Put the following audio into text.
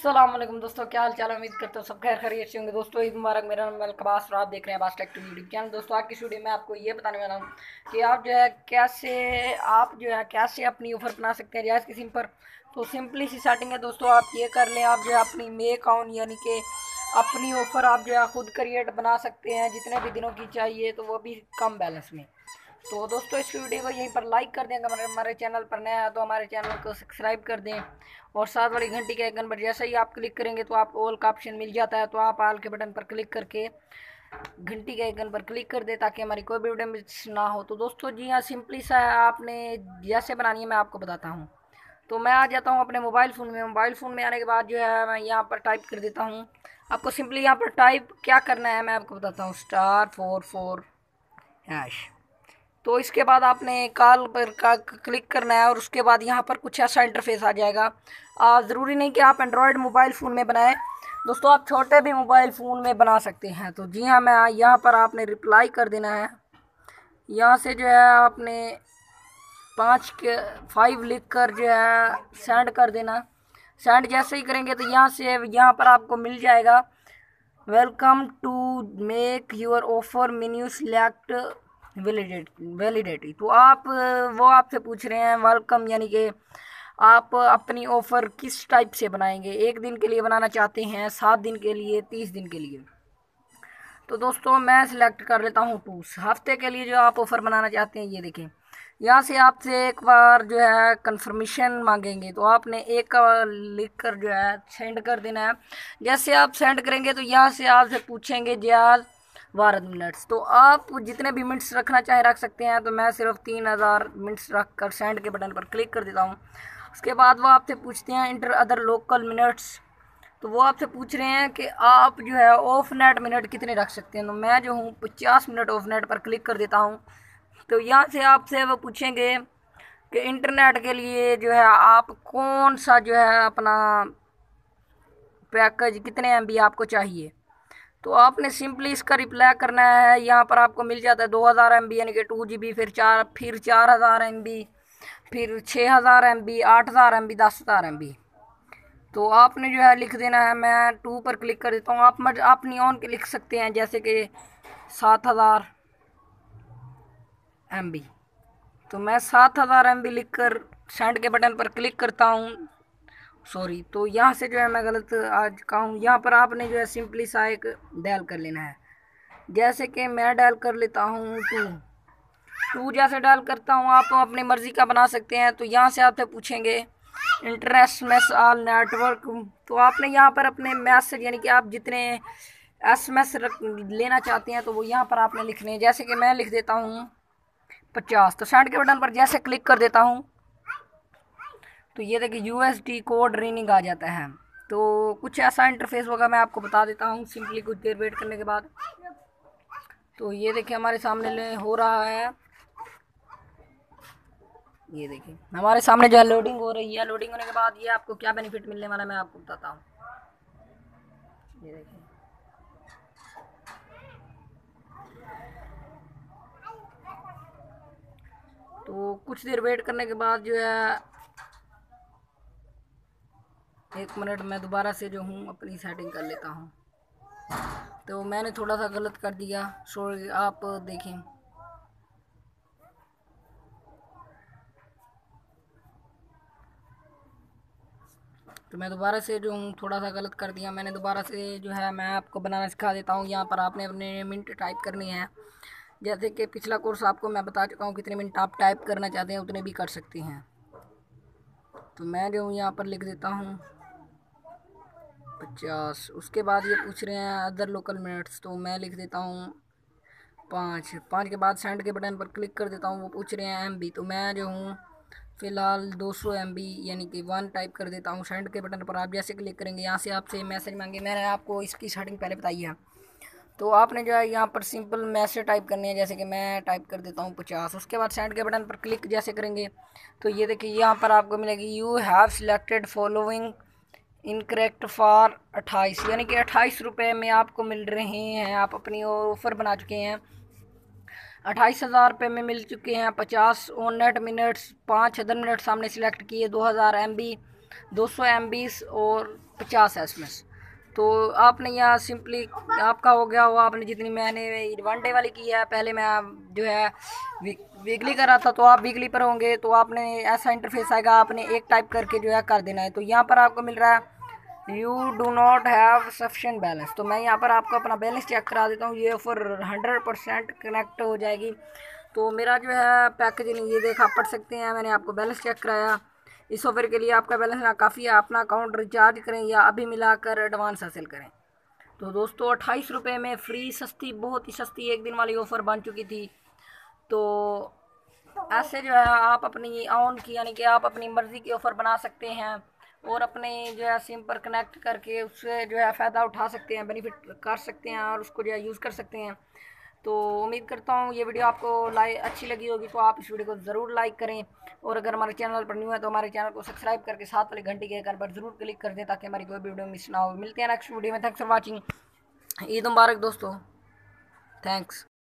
असलम दोस्तों, क्या हाल चाल उम्मीद करता हूँ सब खैर खरीद से होंगे। दोस्तों, ईद मुबारक। मेरा नाम अलकबास और आप देख रहे हैं बास टेक यूट्यूब चैनल दोस्तों? आज की वीडियो में आपको ये बताने वाला हूँ कि आप जो है, कैसे आप जो है, कैसे अपनी ऑफ़र बना सकते हैं जायज़ किसी पर। तो सिंपली सी सेटिंग है दोस्तों, आप ये कर लें, आप जो है अपनी मे अकाउंट यानी कि अपनी ऑफ़र आप जो है ख़ुद क्रिएट बना सकते हैं, जितने भी दिनों की चाहिए तो वो भी कम बैलेंस में। तो दोस्तों, इस वीडियो को यहीं पर लाइक कर दें। अगर हमारे चैनल पर नया है तो हमारे चैनल को सब्सक्राइब कर दें। और साथ वाली घंटी के आइकन पर जैसे ही आप क्लिक करेंगे तो आपको ऑल का ऑप्शन मिल जाता है। तो आप आल के बटन पर क्लिक करके घंटी के आइकन पर क्लिक कर दें, ताकि हमारी कोई भी वीडियो मिस ना हो। तो दोस्तों, जी हाँ सिंपली सा आपने जैसे बनानी है, मैं आपको बताता हूँ। तो मैं आ जाता हूँ अपने मोबाइल फ़ोन में। मोबाइल फ़ोन में आने के बाद जो है, मैं यहाँ पर टाइप कर देता हूँ। आपको सिंपली यहाँ पर टाइप क्या करना है, मैं आपको बताता हूँ। स्टार फोर फोर हैश तो इसके बाद आपने कॉल पर का क्लिक करना है और उसके बाद यहाँ पर कुछ ऐसा इंटरफेस आ जाएगा। ज़रूरी नहीं कि आप एंड्रॉयड मोबाइल फ़ोन में बनाएँ। दोस्तों, आप छोटे भी मोबाइल फ़ोन में बना सकते हैं। तो जी हाँ मैं यहाँ पर आपने रिप्लाई कर देना है। यहाँ से जो है आपने पाँच के फाइव लिख कर जो है सेंड कर देना। सेंड जैसे ही करेंगे तो यहाँ से, यहाँ पर आपको मिल जाएगा। Welcome to make your offer menu select validate validity तो आप, वो आपसे पूछ रहे हैं वेलकम यानी कि आप अपनी ऑफ़र किस टाइप से बनाएँगे? एक दिन के लिए बनाना चाहते हैं, सात दिन के लिए, तीस दिन के लिए? तो दोस्तों, मैं सिलेक्ट कर लेता हूँ टू हफ़्ते के लिए जो आप ऑफ़र बनाना चाहते हैं, ये देखें। यहाँ से आपसे एक बार जो है कंफर्मेशन मांगेंगे। तो आपने एक लिख कर जो है सेंड कर देना है। जैसे आप सेंड करेंगे तो यहाँ से आपसे पूछेंगे जयाज बारह मिनट्स। तो आप जितने भी मिनट्स रखना चाहें रख सकते हैं तो मैं सिर्फ़ तीन हज़ार मिनट्स रख कर सेंड के बटन पर क्लिक कर देता हूँ। उसके बाद वो आपसे पूछते हैं इंटर अदर लोकल मिनट्स तो वो आपसे पूछ रहे हैं कि आप जो है ऑफ़ नेट मिनट कितने रख सकते हैं। तो मैं जो हूँ, पचास मिनट ऑफ़ नेट पर क्लिक कर देता हूँ। तो यहाँ से आपसे वो पूछेंगे कि इंटरनेट के लिए जो है आप कौन सा जो है अपना पैकेज कितने एमबी आपको चाहिए? तो आपने सिंपली इसका रिप्लाई करना है। यहाँ पर आपको मिल जाता है दो हज़ार एम बी यानी कि टू जी बी फिर चार फिर चार हज़ार एम बी फिर छः हज़ार एम बी आठ हज़ार एम बी दस हज़ार एम बी तो आपने जो है लिख देना है। मैं टू पर क्लिक कर देता हूँ। आप मज अपनी ऑन के लिख सकते हैं, जैसे कि सात हज़ार एम बी तो मैं सात हज़ार एम बी लिख कर सेंड के बटन पर क्लिक करता हूँ। सॉरी तो यहाँ से जो है मैं गलत आज का हूँ। यहाँ पर आपने जो है सिंपली सा एक डायल कर लेना है। जैसे कि मैं डायल कर लेता हूँ टू। टू जैसे डायल करता हूँ, आप अपनी मर्ज़ी का बना सकते हैं। तो यहाँ से आपसे पूछेंगे इंटरनेट मैस आल नेटवर्क। तो आपने यहाँ पर अपने मैसेज यानी कि आप जितने एस एम एस लेना चाहते हैं तो वो यहाँ पर आपने लिखने हैं। जैसे कि मैं लिख देता हूँ पचास। तो सेंड के बटन पर जैसे क्लिक कर देता हूँ। तो ये देखिए U S T code running आ जाता है। तो कुछ ऐसा इंटरफेस होगा, मैं आपको बता देता हूँ सिंपली कुछ देर वेट करने के बाद। तो ये देखिए हमारे सामने हो रहा है। ये देखिए, हमारे सामने जो है लोडिंग हो रही है। लोडिंग होने के बाद ये आपको क्या बेनिफिट मिलने वाला मैं आपको बताता हूँ। ये देखिए। तो कुछ देर वेट करने के बाद जो है एक मिनट मैं दोबारा से जो हूँ, अपनी सेटिंग कर लेता हूँ। तो मैंने थोड़ा सा गलत कर दिया। सो आप देखें। तो मैं दोबारा से जो हूँ, थोड़ा सा गलत कर दिया। मैंने दोबारा से जो है, मैं आपको बनाना सिखा देता हूँ। यहाँ पर आपने अपने मिनट टाइप करनी है। जैसे कि पिछला कोर्स आपको मैं बता चुका हूँ, कितने मिनट आप टाइप करना चाहते हैं, उतने भी कर सकते हैं। तो मैं जो हूँ, यहाँ पर लिख देता हूँ। पचास। उसके बाद ये पूछ रहे हैं अदर लोकल मिनट्स तो मैं लिख देता हूँ पाँच। पाँच के बाद सेंड के बटन पर क्लिक कर देता हूँ, वो पूछ रहे हैं एम बी तो मैं जो हूँ, फ़िलहाल 200 सौ यानी कि वन टाइप कर देता हूँ सेंड के बटन पर। आप जैसे क्लिक करेंगे, यहाँ से आपसे मैसेज मांगे। मैंने आपको इसकी सेटिंग पहले बताई है। तो आपने जो है, यहाँ पर सिंपल मैसेज टाइप करनी है, जैसे कि मैं टाइप कर देता हूँ पचास। उसके बाद सेंड के बटन पर क्लिक जैसे करेंगे तो ये देखिए, यहाँ पर आपको मिलेगी you have selected following incorrect for अट्ठाईस, यानी कि अट्ठाईस रुपये में आपको मिल रहे हैं। आप अपनी ऑफ़र बना चुके हैं। अट्ठाईस हज़ार रुपये में मिल चुके हैं। पचास ओनट नेट मिनट्स, पाँच हज़ार मिनट्स हमने सेलेक्ट किए, दो हज़ार एम बी दो सौ एम बीस और पचास एस एम एस तो आपने यहाँ सिंपली आपका हो गया हो आपने जितनी मैंने वन डे वाली की है, पहले मैं जो है वीकली कर रहा था तो आप वीकली पर होंगे तो आपने ऐसा इंटरफेस आएगा, आपने एक टाइप करके जो है कर देना है। तो यहाँ पर आपको मिल रहा है you do not have sufficient balance तो मैं यहाँ पर आपको अपना बैलेंस चेक करा देता हूँ, ये ऑफ़र हंड्रेड परसेंट कनेक्ट हो जाएगी। तो मेरा जो है पैकेजिंग ये देखा पढ़ सकते हैं, मैंने आपको बैलेंस चेक कराया। इस ऑफ़र के लिए आपका बैलेंस ना काफ़ी है। अपना अकाउंट रिचार्ज करें या अभी मिलाकर एडवांस हासिल करें। तो दोस्तों, अट्ठाईस रुपये में फ्री सस्ती, बहुत ही सस्ती एक दिन वाली ऑफ़र बन चुकी थी। तो ऐसे जो है, आप अपनी ऑन की, यानी कि आप अपनी मर्ज़ी की ऑफ़र बना सकते हैं और अपने जो है, सिम पर कनेक्ट करके उससे जो है, फ़ायदा उठा सकते हैं बेनिफिट कर सकते हैं और उसको जो है यूज़ कर सकते हैं। तो उम्मीद करता हूँ ये वीडियो आपको लाइक अच्छी लगी होगी तो आप इस वीडियो को ज़रूर लाइक करें। और अगर हमारे चैनल पर न्यू है तो हमारे चैनल को सब्सक्राइब करके साथ वाले घंटे के आइकन पर ज़रूर क्लिक कर दें, ताकि हमारी कोई वीडियो मिस ना हो। मिलते हैं नेक्स्ट वीडियो में। थैंक्स फॉर वॉचिंग ईद मुबारक दोस्तों। थैंक्स